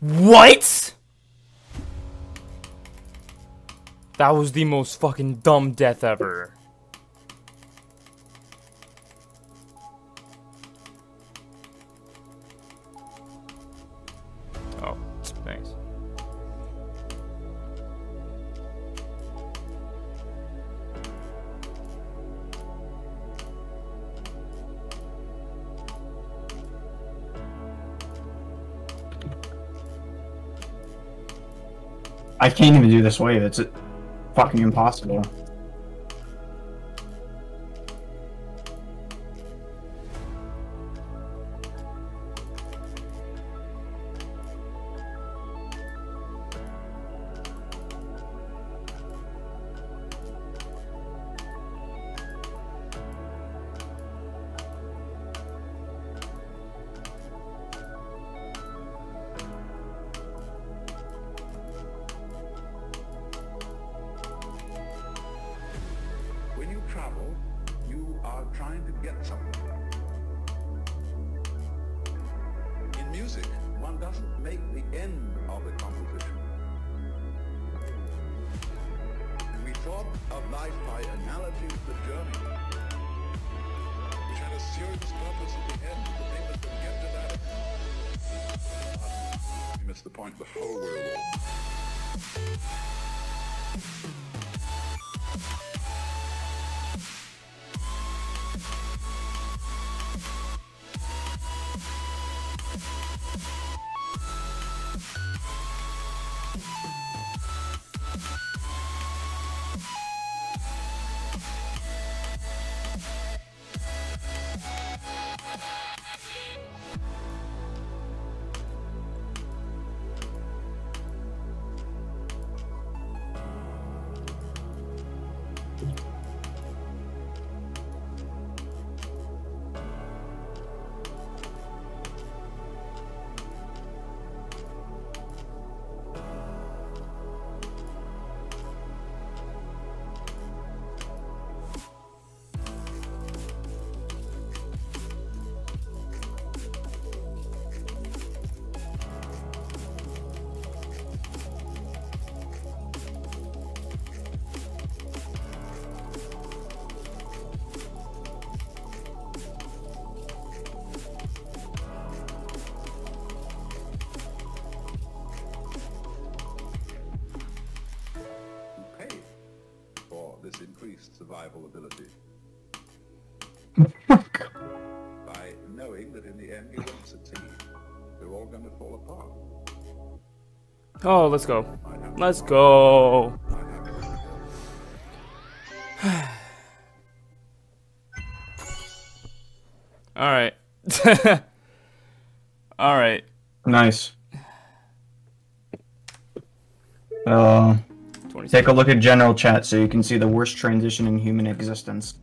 What? That was the most fucking dumb death ever. I can't even do this wave. It's fucking impossible. When you are trying to get somewhere. In music, one doesn't make the end of a composition. We thought of life by analogy to the journey, which had a serious purpose at the end, thing that would get to that. You missed the point, the whole world. Survival ability by knowing that in the end you won't succeed. They're all going to fall apart. Oh, let's go. Let's go. Alright. Alright. Nice. Uh, take a look at general chat so you can see the worst transition in human existence.